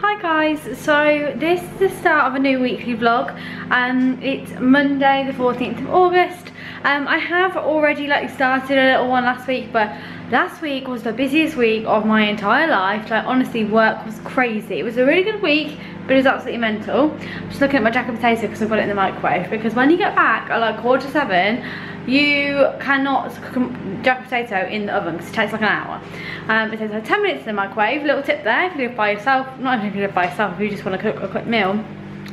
Hi guys, so this is the start of a new weekly vlog. Um, it's Monday the 14th of August. Um, I have already like started a little one last week, but last week was the busiest week of my entire life. Like honestly, work was crazy. It was a really good week, but it was absolutely mental. I'm just looking at my jacket potato because I've got it in the microwave. Because when you get back at like quarter seven, you cannot jack potato in the oven because it takes like an hour. Um, it takes like 10 minutes in the microwave. Little tip there, if you live by yourself, not even if you live by yourself, if you just want to cook a quick meal.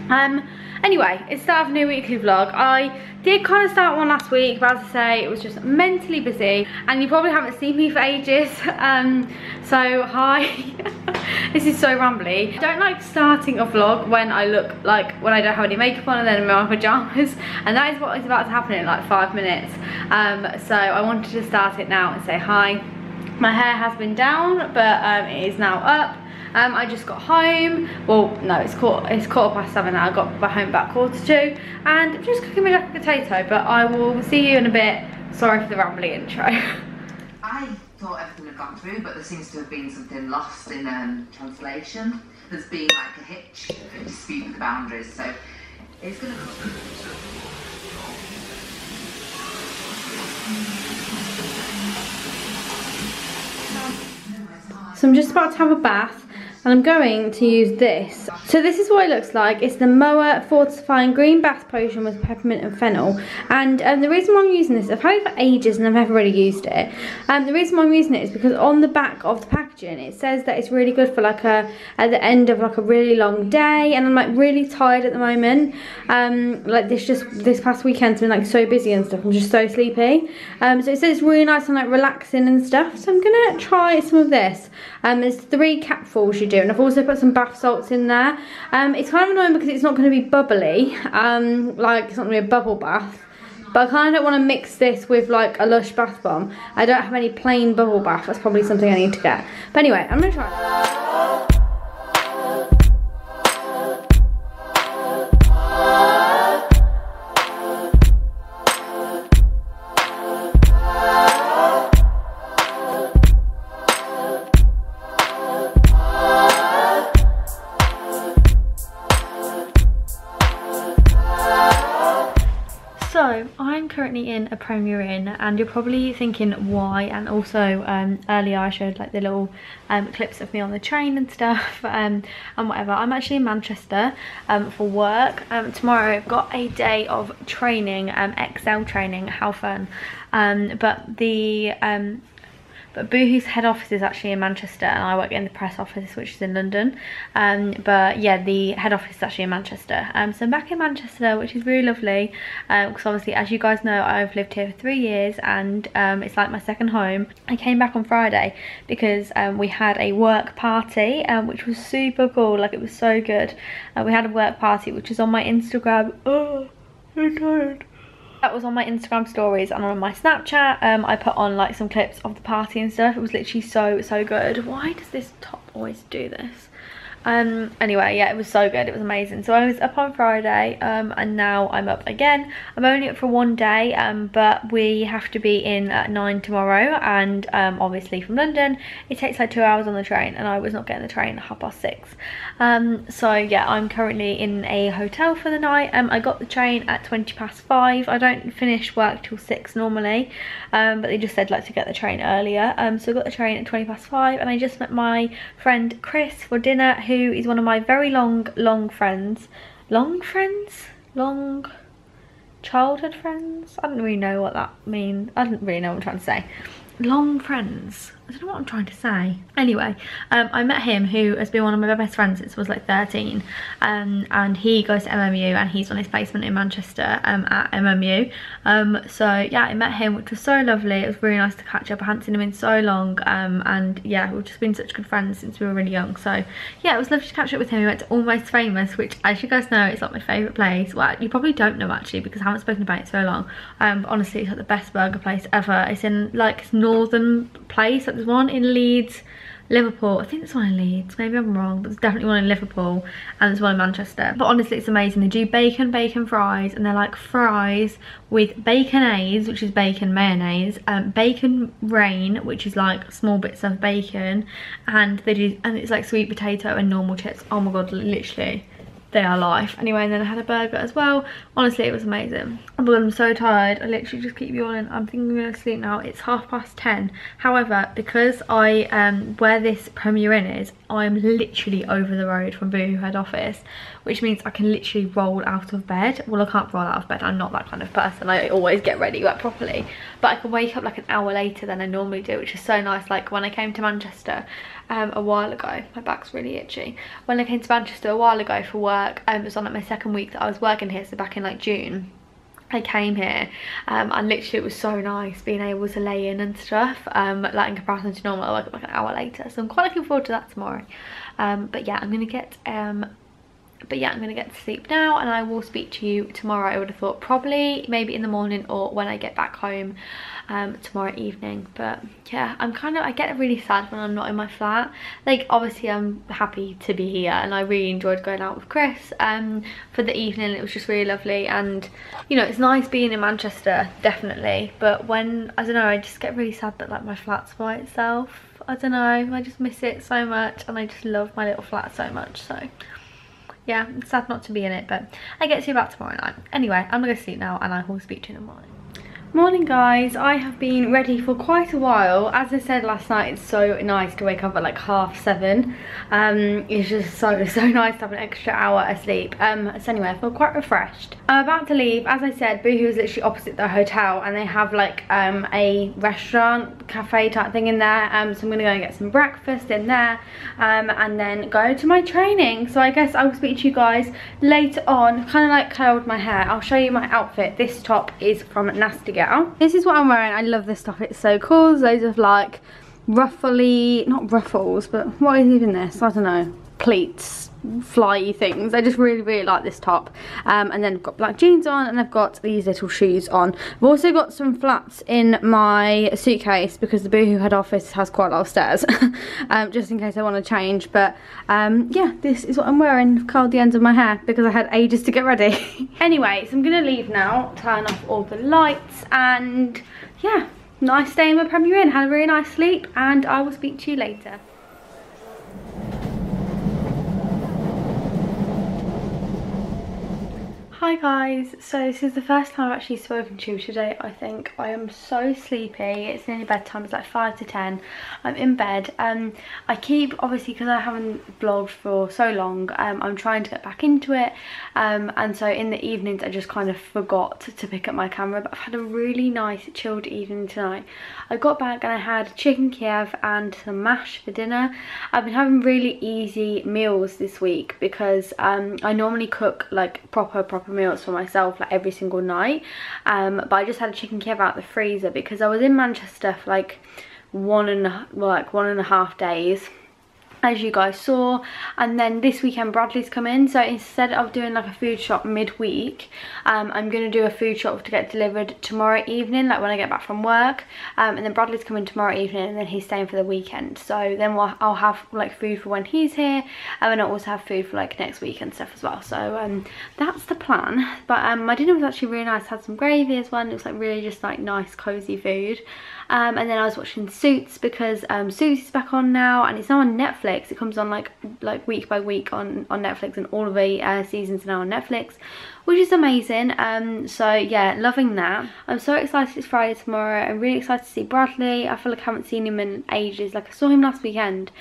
Um, anyway, it's start of a new weekly vlog. I did kind of start one last week, but as I say, it was just mentally busy. And you probably haven't seen me for ages. Um, so, hi. this is so rambly. I don't like starting a vlog when I look like, when I don't have any makeup on and then in my pyjamas. And that is what is about to happen in like five minutes. Um, so I wanted to start it now and say hi. My hair has been down, but um, it is now up. Um, I just got home. Well, no, it's quarter, it's quarter past seven now. I got back home about quarter to two. And I'm just cooking my jacket potato, but I will see you in a bit. Sorry for the rambly intro. I thought everything had gone through, but there seems to have been something lost in um, translation. There's been like a hitch, a dispute with the boundaries, so it's going to... So I'm just about to have a bath and I'm going to use this. So this is what it looks like. It's the Moa Fortifying Green Bath Potion with peppermint and fennel. And um, the reason why I'm using this, I've had it for ages and I've never really used it. Um, the reason why I'm using it is because on the back of the packaging, it says that it's really good for like a, at the end of like a really long day. And I'm like really tired at the moment. Um, like this just, this past weekend's been like so busy and stuff. I'm just so sleepy. Um, so it says it's really nice and like relaxing and stuff. So I'm gonna try some of this. Um, there's three capfuls you do and I've also put some bath salts in there. Um, it's kind of annoying because it's not going to be bubbly, um, like it's not going to be a bubble bath. But I kind of don't want to mix this with like a Lush bath bomb. I don't have any plain bubble bath. That's probably something I need to get. But anyway, I'm going to try currently in a Premier Inn and you're probably thinking why and also um, earlier I showed like the little um, clips of me on the train and stuff um, and whatever. I'm actually in Manchester um, for work. Um, tomorrow I've got a day of training, um, Excel training, how fun. but the but Boohoo's head office is actually in Manchester and I work in the press office which is in London. Um, but yeah, the head office is actually in Manchester. Um, so I'm back in Manchester which is really lovely because um, obviously as you guys know I've lived here for three years and um, it's like my second home. I came back on Friday because um, we had a work party um, which was super cool, like it was so good. Uh, we had a work party which is on my Instagram. Oh, I'm tired that was on my Instagram stories and on my Snapchat. Um, I put on like some clips of the party and stuff. It was literally so, so good. Why does this top always do this? Um anyway yeah it was so good. It was amazing. So i was up on friday um and now i'm up again. I'm only up for one day um but we have to be in at nine tomorrow and um obviously from london it takes like two hours on the train and i was not getting the train at half past six. Um so yeah i'm currently in a hotel for the night. Um i got the train at 20 past five. I don't finish work till six normally um but they just said like to get the train earlier. Um so i got the train at 20 past five and i just met my friend chris for dinner who is one of my very long, long friends. Long friends? Long childhood friends? I don't really know what that means. I don't really know what I'm trying to say. Long friends. I don't know what I'm trying to say. Anyway, um, I met him who has been one of my best friends since I was like 13 um, and he goes to MMU and he's on his placement in Manchester um, at MMU. Um, so yeah, I met him which was so lovely. It was really nice to catch up. I hadn't seen him in so long um, and yeah, we've just been such good friends since we were really young. So yeah, it was lovely to catch up with him. We went to Almost Famous which as you guys know it's like my favourite place. Well, you probably don't know actually because I haven't spoken about it so long. Um, honestly, it's like the best burger place ever. It's in like northern place there's one in Leeds Liverpool. I think there's one in Leeds. Maybe I'm wrong, but there's definitely one in Liverpool and there's one in Manchester. But honestly, it's amazing. They do bacon, bacon fries, and they're like fries with baconaise, which is bacon mayonnaise, um, bacon rain, which is like small bits of bacon, and they do, and it's like sweet potato and normal chips. Oh my god, literally they are life. Anyway, and then I had a burger as well. Honestly, it was amazing. But I'm so tired. I literally just keep yawning. I'm thinking I'm going to sleep now. It's half past 10. However, because I, um, where this Premier Inn is, I'm literally over the road from Boohoo head office, which means I can literally roll out of bed. Well, I can't roll out of bed. I'm not that kind of person. I always get ready like properly. But I can wake up like an hour later than I normally do, which is so nice. Like when I came to Manchester um, a while ago, my back's really itchy. When I came to Manchester a while ago for work, um, it was on like my second week that I was working here, so back in like June. I came here um, and literally it was so nice being able to lay in and stuff um, like in comparison to normal I like an hour later so I'm quite looking forward to that tomorrow um, but yeah I'm gonna get um, but yeah i'm gonna get to sleep now and i will speak to you tomorrow i would have thought probably maybe in the morning or when i get back home um, tomorrow evening. But yeah i'm kind of i get really sad when i'm not in my flat. Like obviously i'm happy to be here and i really enjoyed going out with chris um, for the evening it was just really lovely. And you know it's nice being in manchester definitely. But when i don't know i just get really sad that like my flat's by itself. I don't know, I just miss it so much and I just love my little flat so much so yeah, I'm sad not to be in it, but I get to you back tomorrow night. Anyway, I'm gonna sleep now and I will speak to you in the morning. Morning guys, I have been ready for quite a while. As I said last night, it's so nice to wake up at like half seven. Um, it's just so, so nice to have an extra hour of sleep. Um, so anyway, I feel quite refreshed. I'm about to leave. As I said, Boohoo is literally opposite the hotel and they have like um, a restaurant, cafe type thing in there. Um, so I'm gonna go and get some breakfast in there um, and then go to my training. So I guess I will speak to you guys later on. Kind of like curled my hair. I'll show you my outfit. This top is from Nasty this is what I'm wearing. I love this stuff. It's so cool. loads of like ruffly, not ruffles, but what is even this? I don't know. Pleats, flyy things. I just really, really like this top. Um, and then I've got black jeans on and I've got these little shoes on. I've also got some flats in my suitcase because the Boohoo head office has quite a lot of stairs. um, just in case I want to change. But um, yeah, this is what I'm wearing. I've curled the ends of my hair because I had ages to get ready. anyway, so I'm going to leave now, turn off all the lights and yeah, nice day in my Premier Inn. Had a really nice sleep and I will speak to you later. Hi guys, so this is the first time I've actually spoken to you today I think. I am so sleepy, it's nearly bedtime, it's like 5 to 10. I'm in bed. Um, I keep, obviously because I haven't vlogged for so long, um, I'm trying to get back into it. Um, and so in the evenings I just kind of forgot to, pick up my camera but I've had a really nice chilled evening tonight. I got back and I had chicken Kiev and some mash for dinner. I've been having really easy meals this week because um, I normally cook like proper, proper meals for myself like every single night. Um, but I just had a chicken kebab out the freezer because I was in Manchester for like one and well, like one and a half days as you guys saw. And then this weekend Bradley's come in so instead of doing like a food shop midweek um, I'm going to do a food shop to get delivered tomorrow evening like when I get back from work. Um, and then Bradley's coming tomorrow evening and then he's staying for the weekend. So then we'll, I'll have like food for when he's here and then I'll also have food for like next week and stuff as well. So um, that's the plan. But um, my dinner was actually really nice had some gravy as well. It was like really just like nice cozy food um, and then I was watching Suits because um, Suits is back on now and it's now on Netflix. It comes on like like week by week on, on Netflix and all of the uh, seasons are now on Netflix which is amazing. Um, so yeah, loving that. I'm so excited it's Friday tomorrow. I'm really excited to see Bradley. I feel like I haven't seen him in ages. Like I saw him last weekend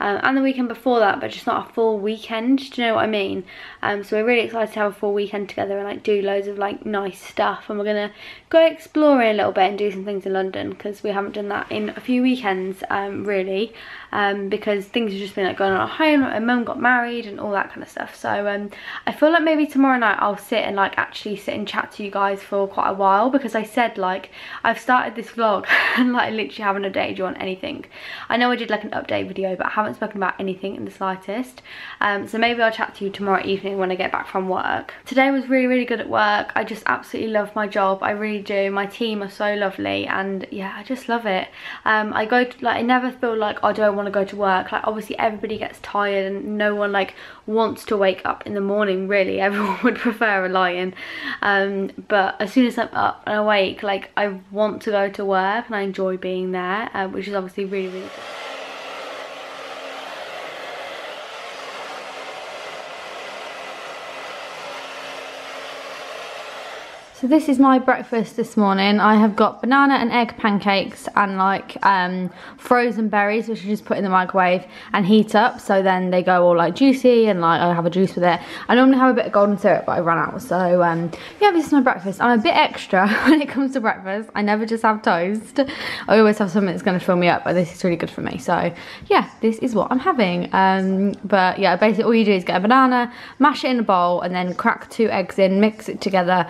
um, and the weekend before that but just not a full weekend do you know what I mean? Um, so we're really excited to have a full weekend together and like do loads of like nice stuff. And we're gonna go exploring a little bit and do some things in London because we haven't done that in a few weekends um, really um, because things have just been like going on at home my mum got married and all that kind of stuff so um, I feel like maybe tomorrow night I'll sit and like actually sit and chat to you guys for quite a while because I said like I've started this vlog and like literally haven't updated you on anything I know I did like an update video but I haven't spoken about anything in the slightest. Um, so maybe I'll chat to you tomorrow evening when I get back from work. Today was really, really good at work. I just absolutely love my job. I really do. My team are so lovely and yeah, I just love it. Um, I go to, like, I never feel like, oh, I want to go to work. Like obviously everybody gets tired and no one like wants to wake up in the morning really. Everyone would prefer a lion. Um, but as soon as I'm up and awake, like I want to go to work and I enjoy being there, uh, which is obviously really, really good. So this is my breakfast this morning. I have got banana and egg pancakes and like um, frozen berries, which I just put in the microwave and heat up. So then they go all like juicy and like I have a juice with it. I normally have a bit of golden syrup, but I ran out. So um, yeah, this is my breakfast. I'm a bit extra when it comes to breakfast. I never just have toast. I always have something that's gonna fill me up, but this is really good for me. So yeah, this is what I'm having. Um, but yeah, basically all you do is get a banana, mash it in a bowl and then crack two eggs in, mix it together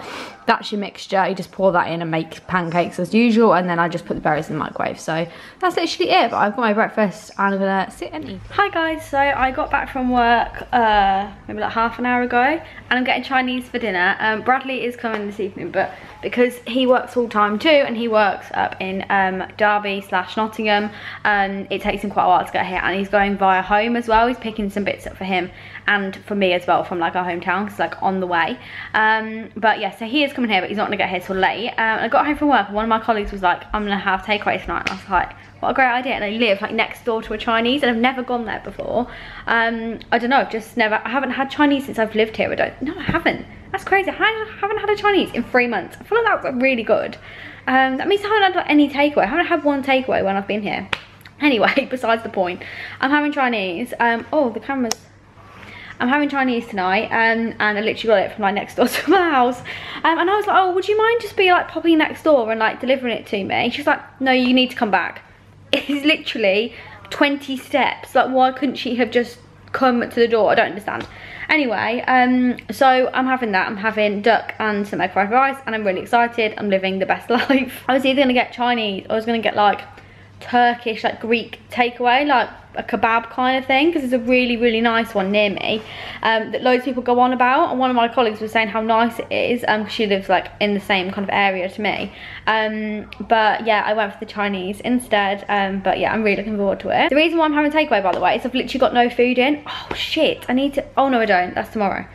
that's your mixture. You just pour that in and make pancakes as usual and then I just put the berries in the microwave. So that's literally it. But I've got my breakfast and I'm gonna sit and eat. Hi guys. So I got back from work uh maybe like half an hour ago and I'm getting Chinese for dinner. Um, Bradley is coming this evening but because he works full time too and he works up in um, Derby slash Nottingham and um, it takes him quite a while to get here and he's going via home as well. He's picking some bits up for him and for me as well from like our hometown because like on the way. Um, but yeah so he is coming here but he's not gonna get here till late. Um, I got home from work one of my colleagues was like I'm gonna have takeaway tonight. And I was like what a great idea. And I live like next door to a Chinese and I've never gone there before. Um, I don't know I've just never I haven't had Chinese since I've lived here. I don't no I haven't. That's crazy. I haven't had a Chinese in three months. I feel like that's really good. Um, that means I haven't had any takeaway. I haven't had one takeaway when I've been here. Anyway besides the point I'm having Chinese. Um, oh the camera's I'm having Chinese tonight um, and I literally got it from like next door to my house. Um, and I was like, oh, would you mind just be like popping next door and like delivering it to me? She's like, no, you need to come back. It's literally 20 steps. Like why couldn't she have just come to the door? I don't understand. Anyway, um, so I'm having that. I'm having duck and some egg fried rice and I'm really excited. I'm living the best life. I was either gonna get Chinese or I was gonna get like Turkish, like Greek takeaway, like a kebab kind of thing because there's a really really nice one near me um, that loads of people go on about and one of my colleagues was saying how nice it is um, she lives like in the same kind of area to me um, but yeah I went for the Chinese instead um, but yeah I'm really looking forward to it. The reason why I'm having takeaway by the way is I've literally got no food in. Oh shit I need to oh no I don't that's tomorrow.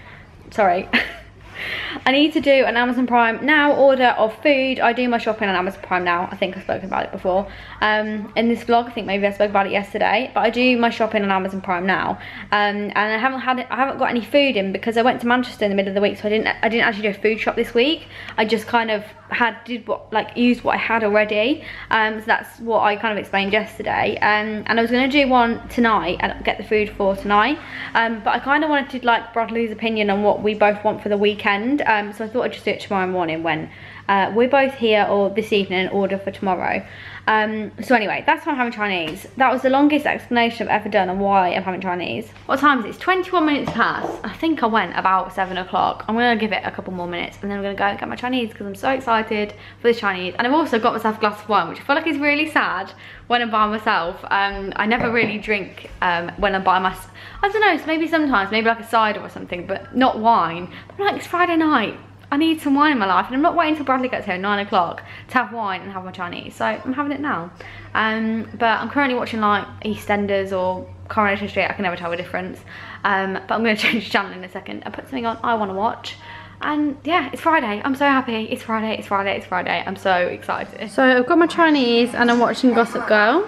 Sorry I need to do an Amazon Prime Now order of food. I do my shopping on Amazon Prime Now. I think I've spoken about it before. Um, in this vlog, I think maybe I spoke about it yesterday. But I do my shopping on Amazon Prime Now. Um, and I haven't had it, I haven't got any food in because I went to Manchester in the middle of the week. So I didn't I didn't actually do a food shop this week. I just kind of had did what like used what I had already. Um, so that's what I kind of explained yesterday. Um, and I was to do one tonight and get the food for tonight. Um, but I kind of wanted to like Bradley's opinion on what we both want for the weekend. Um, so I thought I'd just do it tomorrow morning when uh, we're both here or this evening in order for tomorrow. Um, so anyway, that's why I'm having Chinese. That was the longest explanation I've ever done on why I'm having Chinese. What time is it? It's 21 minutes past. I think I went about 7 o'clock. I'm going to give it a couple more minutes and then I'm going to go and get my Chinese because I'm so excited for the Chinese. And I've also got myself a glass of wine, which I feel like is really sad when I'm by myself. Um, I never really drink um, when I'm by myself. I don't know, maybe sometimes, maybe like a cider or something, but not wine. Like, it's Friday night. I need some wine in my life and I'm not waiting until Bradley gets here 9 o'clock to have wine and have my Chinese. So I'm having it now. Um, but I'm currently watching like EastEnders or Coronation Street. I can never tell the difference. Um, but I'm going to change channel in a second and put something on I want to watch. And yeah, it's Friday. I'm so happy. It's Friday, it's Friday, it's Friday. I'm so excited. So I've got my Chinese and I'm watching Gossip Girl.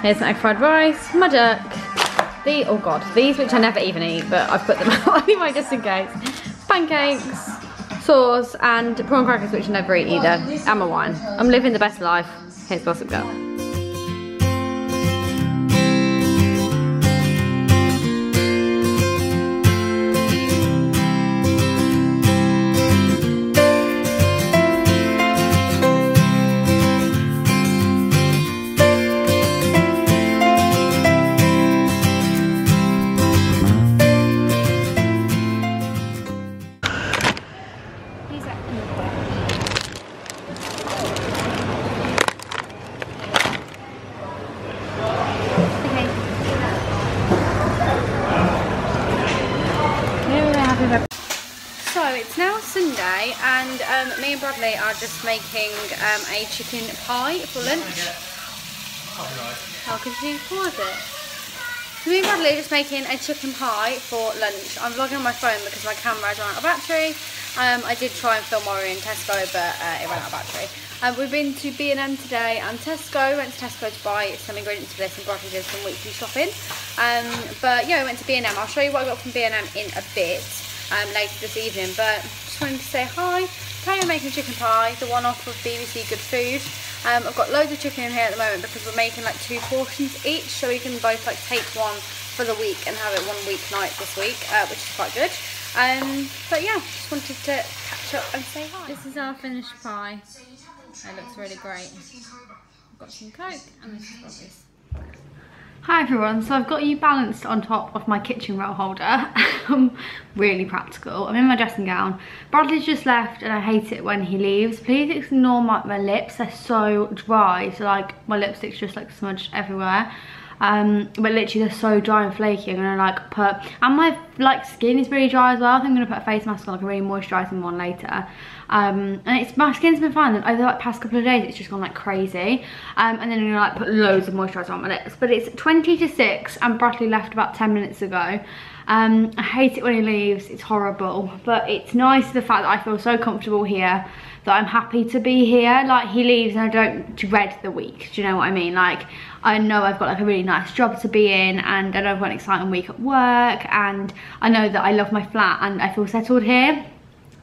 Here's my egg fried rice, my duck. The, oh god, these which I never even eat, but I've put them out anyway just in case. Pancakes, sauce and prawn crackers which I never eat either and my wine. I'm living the best life. Here's Gossip Girl. And um, me and Bradley are just making um, a chicken pie for lunch. How could you pause it? So me and Bradley are just making a chicken pie for lunch. I'm vlogging on my phone because my camera ran out of battery. Um, I did try and film while we in Tesco, but uh, it ran out of battery. Um, we've been to B&M today and Tesco. Went to Tesco to buy some ingredients for this and Bradley did some weekly shopping. Um, but yeah, we went to B&M. I'll show you what I got from B&M in a bit um, later this evening. But just wanted to say hi. Today we're making chicken pie, the one off of BBC Good Food. Um, I've got loads of chicken in here at the moment because we're making like two portions each, so we can both like take one for the week and have it one weeknight this week, uh, which is quite good. Um, but yeah, just wanted to catch up and say hi. This is our finished pie. It looks really great. I've got some coke and this is. Hi everyone, so I've got you balanced on top of my kitchen roll holder. really practical. I'm in my dressing gown. Bradley's just left and I hate it when he leaves. Please ignore my, my lips, they're so dry. So like my lipstick's just like smudged everywhere. Um, but literally they're so dry and flaky. I'm gonna like put, and my like skin is really dry as well. I think I'm gonna put a face mask on, like a really moisturising one later. Um, and it's my skin's been fine. Over the like, past couple of days, it's just gone like crazy. Um, and then I'm gonna like put loads of moisturiser on my lips. But it's 20 to 6 and Bradley left about 10 minutes ago. Um, I hate it when he leaves, it's horrible. But it's nice the fact that I feel so comfortable here that I'm happy to be here. Like he leaves and I don't dread the week, do you know what I mean? Like I know I've got like a really nice job to be in and I know I've got an exciting week at work and I know that I love my flat and I feel settled here.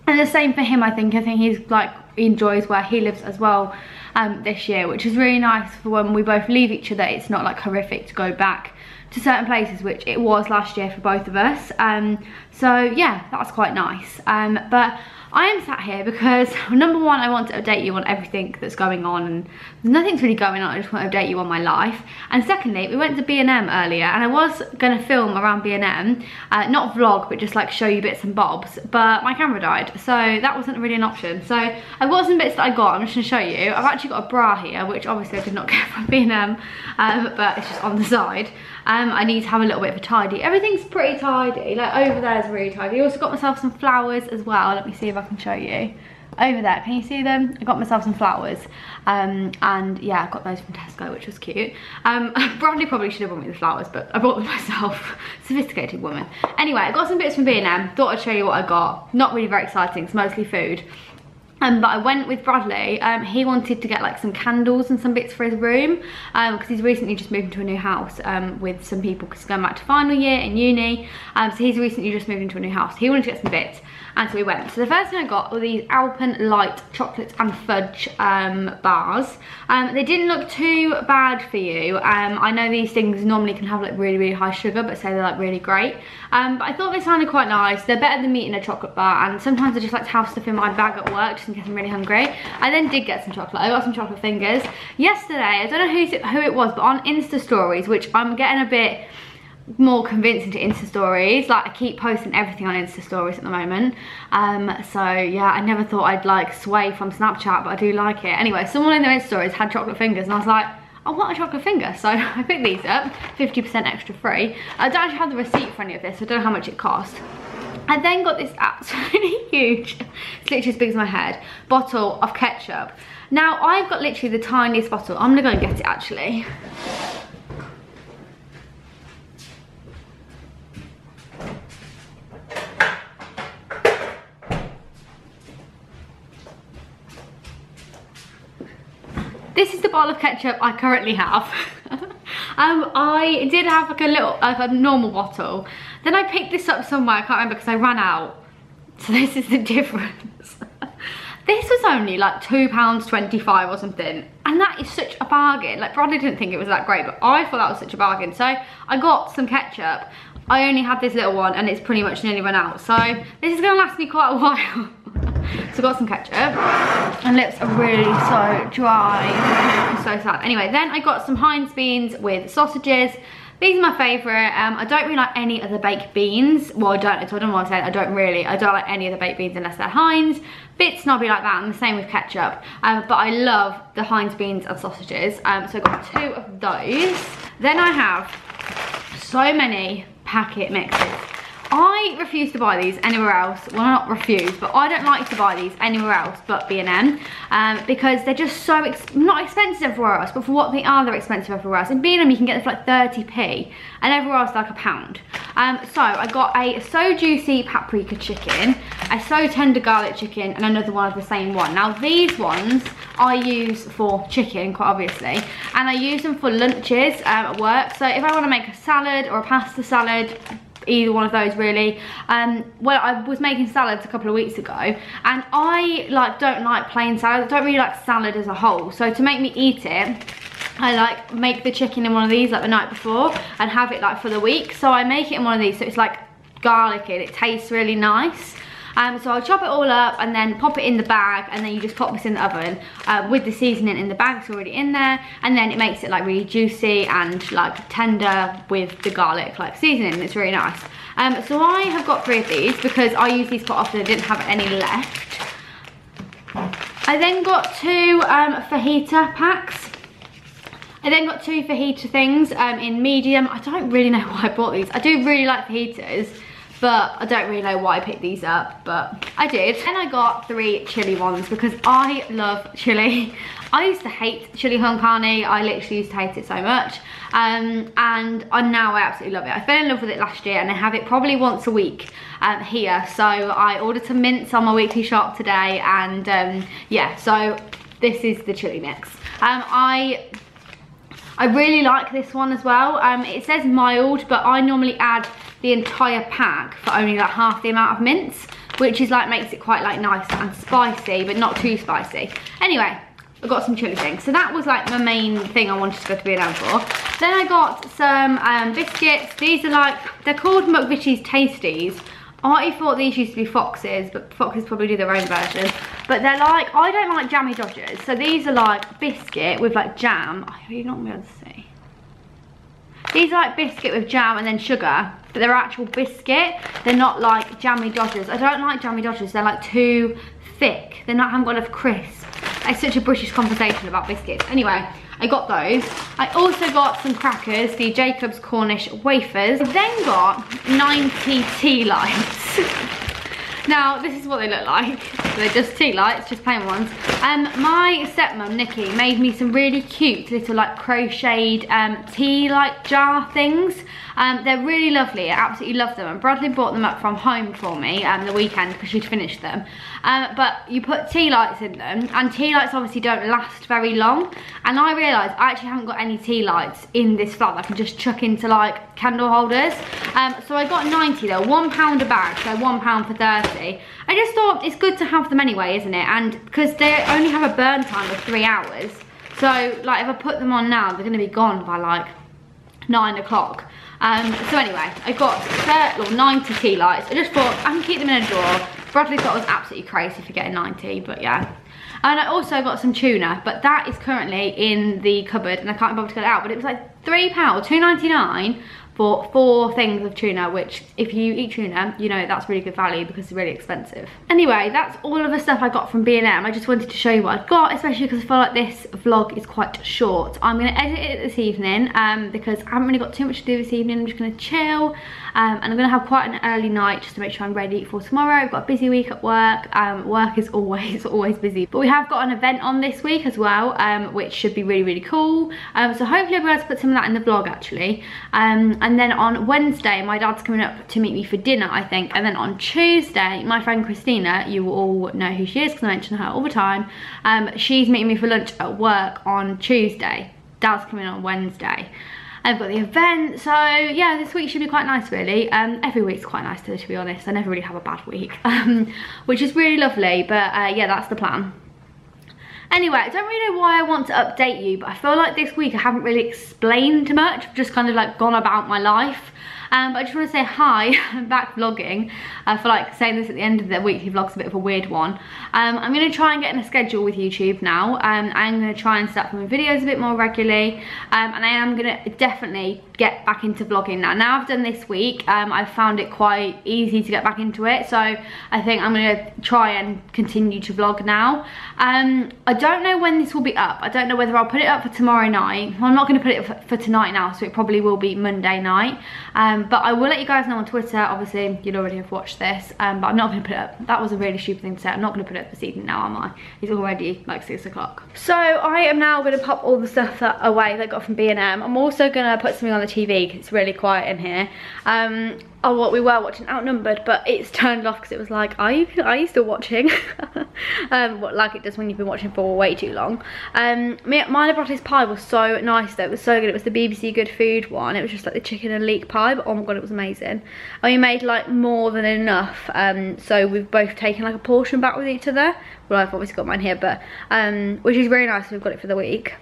And the same for him, I think. I think he's like, he enjoys where he lives as well um, this year, which is really nice for when we both leave each other. It's not like horrific to go back to certain places, which it was last year for both of us. Um, so yeah, that's quite nice. Um, but I am sat here because number one, I want to update you on everything that's going on and nothing's really going on, I just want to update you on my life. And secondly, we went to B&M earlier and I was going to film around B&M, uh, not vlog, but just like show you bits and bobs, but my camera died, so that wasn't really an option. So I've got some bits that I got, I'm just going to show you. I've actually got a bra here, which obviously I did not get from B&M, um, but it's just on the side. Um, I need to have a little bit of a tidy. Everything's pretty tidy, like over there is really tidy. I also got myself some flowers as well. Let me see if I can show you. Over there, can you see them? I got myself some flowers. Um, and yeah, I got those from Tesco, which was cute. Um, Bradley probably should have bought me the flowers, but I bought them myself. Sophisticated woman. Anyway, I got some bits from B&M. Thought I'd show you what I got. Not really very exciting, it's mostly food. Um, but I went with Bradley, um, he wanted to get like some candles and some bits for his room because um, he's recently just moved into a new house um, with some people because he's going back to final year in uni. Um, so he's recently just moved into a new house. He wanted to get some bits and so we went. So the first thing I got were these Alpen Light chocolate and fudge um, bars. Um, they didn't look too bad for you. Um, I know these things normally can have like really, really high sugar, but say they're like really great. Um, but I thought they sounded quite nice. They're better than meat in a chocolate bar. And sometimes I just like to have stuff in my bag at work just in case I'm really hungry. I then did get some chocolate. I got some chocolate fingers. Yesterday, I don't know who it was, but on Insta stories, which I'm getting a bit more convincing to Insta stories. Like I keep posting everything on Insta stories at the moment. Um, so yeah, I never thought I'd like sway from Snapchat, but I do like it. Anyway, someone in their Insta stories had chocolate fingers and I was like, I want a chocolate finger. So I picked these up, 50% extra free. I don't actually have the receipt for any of this, so I don't know how much it cost. I then got this absolutely huge, it's literally as big as my head, bottle of ketchup. Now I've got literally the tiniest bottle. I'm gonna go and get it actually. This is the bottle of ketchup I currently have. um, I did have like a little, like a normal bottle. Then I picked this up somewhere, I can't remember because I ran out. So this is the difference. this was only like £2.25 or something. And that is such a bargain. Like Bradley didn't think it was that great, but I thought that was such a bargain. So I got some ketchup. I only had this little one and it's pretty much nearly run out. So this is gonna last me quite a while. So I got some ketchup. And lips are really so dry. so sad. Anyway, then I got some Heinz beans with sausages. These are my favourite. Um, I don't really like any other baked beans. Well, I don't, so I don't know what I'm saying. I don't really. I don't like any other baked beans unless they're Heinz. Bit snobby like that, and the same with ketchup. Um, but I love the Heinz beans and sausages. Um, so I got two of those. Then I have so many packet mixes. I refuse to buy these anywhere else. Well, not refuse, but I don't like to buy these anywhere else but B&M um, because they're just so, ex not expensive everywhere else, but for what they are, they're expensive everywhere else. In B&M, you can get them for like 30p and everywhere else like a pound. Um, so I got a So Juicy Paprika chicken, a So Tender Garlic chicken, and another one of the same one. Now these ones I use for chicken, quite obviously, and I use them for lunches um, at work. So if I want to make a salad or a pasta salad, either one of those really. Um well i was making salads a couple of weeks ago and i like don't like plain salad. I don't really like salad as a whole. So to make me eat it I like make the chicken in one of these like the night before and have it like for the week. So I make it in one of these so it's like garlic garlicky it tastes really nice um, so I'll chop it all up and then pop it in the bag and then you just pop this in the oven uh, with the seasoning in the bag, it's already in there. And then it makes it like really juicy and like tender with the garlic like seasoning, it's really nice. Um, so I have got three of these because I use these quite often, I didn't have any left. I then got two um, fajita packs. I then got two fajita things um, in medium. I don't really know why I bought these. I do really like fajitas but I don't really know why I picked these up, but I did. And I got three chili ones because I love chili. I used to hate chili con carne. I literally used to hate it so much. Um, and I, now I absolutely love it. I fell in love with it last year and I have it probably once a week um, here. So I ordered some mince on my weekly shop today and um, yeah, so this is the chili mix. Um, I I really like this one as well. Um, it says mild, but I normally add the entire pack for only like half the amount of mince, which is like makes it quite like nice and spicy, but not too spicy. Anyway, I got some chili things. So that was like my main thing I wanted to go to B&M for. Then I got some um, biscuits. These are like, they're called McVitie's Tasties. I thought these used to be Foxes, but Foxes probably do their own version. But they're like, I don't like jammy dodgers. So these are like biscuit with like jam. Oh, you're not going to be able to see. These are like biscuit with jam and then sugar, but they're actual biscuit. They're not like jammy dodgers. I don't like jammy dodgers. They're like too thick. They're not, haven't got enough crisp. It's such a British conversation about biscuits. Anyway, I got those. I also got some crackers, the Jacob's Cornish wafers. I then got 90 tea lights. Now, this is what they look like. They're just tea lights, just plain ones. Um, my stepmom, Nikki, made me some really cute little like crocheted um, tea like jar things. Um, they're really lovely, I absolutely love them. And Bradley brought them up from home for me um, the weekend because she'd finished them. Um, but you put tea lights in them and tea lights obviously don't last very long. And I realised I actually haven't got any tea lights in this flat I can just chuck into like candle holders. Um, so I got 90 though, one pound a bag, so one pound for 30. I just thought it's good to have them anyway, isn't it? And because they only have a burn time of three hours. So like if I put them on now, they're gonna be gone by like nine o'clock. Um, so anyway, I got 30, or 90 tea lights. I just thought I can keep them in a drawer. Bradley thought I was absolutely crazy for getting 90, but yeah. And I also got some tuna, but that is currently in the cupboard and I can't bother to get it out. But it was like £3, two ninety nine for four things of tuna, which if you eat tuna, you know that's really good value because it's really expensive. Anyway, that's all of the stuff I got from B&M. I just wanted to show you what I've got, especially because I feel like this vlog is quite short. I'm gonna edit it this evening um, because I haven't really got too much to do this evening. I'm just gonna chill um, and I'm gonna have quite an early night just to make sure I'm ready for tomorrow. I've got a busy week at work. Um, work is always, always busy. But we have got an event on this week as well, um, which should be really, really cool. Um, so hopefully I'll be able to put some of that in the vlog actually. Um, and then on Wednesday, my dad's coming up to meet me for dinner, I think. And then on Tuesday, my friend Christina, you all know who she is because I mention her all the time. Um, she's meeting me for lunch at work on Tuesday. Dad's coming on Wednesday. I've got the event, so yeah, this week should be quite nice really. Um, every week's quite nice to, to be honest. I never really have a bad week, um, which is really lovely, but uh, yeah, that's the plan. Anyway, I don't really know why I want to update you, but I feel like this week I haven't really explained much. I've just kind of like gone about my life. Um, but I just want to say hi, I'm back vlogging. I feel like saying this at the end of the weekly vlog's is a bit of a weird one. Um, I'm going to try and get in a schedule with YouTube now. Um, I'm going to try and start filming videos a bit more regularly. Um, and I am going to definitely get back into vlogging now. Now I've done this week, um, I've found it quite easy to get back into it. So I think I'm going to try and continue to vlog now. Um, I don't know when this will be up. I don't know whether I'll put it up for tomorrow night. Well, I'm not going to put it for, for, tonight now, so it probably will be Monday night. Um, Um, but I will let you guys know on Twitter. Obviously, you'd already have watched this, um, but I'm not going to put it up. That was a really stupid thing to say. I'm not going to put it up this evening now, am I? It's already like six o'clock. So I am now going to pop all the stuff that away that I got from B&M. I'm also going to put something on the TV because it's really quiet in here. Um, oh, what we were watching Outnumbered, but it's turned off because it was like, are you, are you still watching? um, what, like it does when you've been watching for way too long. Um, Milo brought his pie was so nice though, it was so good. It was the BBC Good Food one. It was just like the chicken and leek pie, but oh my god, it was amazing. And we made like more than enough, um, so we've both taken like a portion back with each other. Well, I've obviously got mine here, but um, which is really nice. We've got it for the week.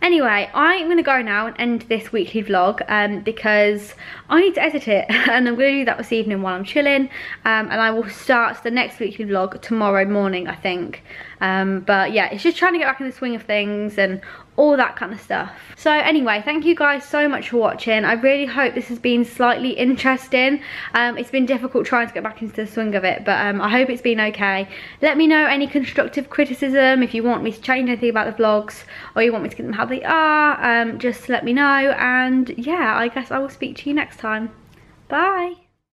Anyway, I'm going to go now and end this weekly vlog um, because I need to edit it and I'm going to do that this evening while I'm chilling um, and I will start the next weekly vlog tomorrow morning I think. Um, but yeah, it's just trying to get back in the swing of things and all that kind of stuff. So anyway, thank you guys so much for watching. I really hope this has been slightly interesting. Um, it's been difficult trying to get back into the swing of it, but um, I hope it's been okay. Let me know any constructive criticism, if you want me to change anything about the vlogs, or you want me to get them how they are, um, just let me know. And yeah, I guess I will speak to you next time. Bye.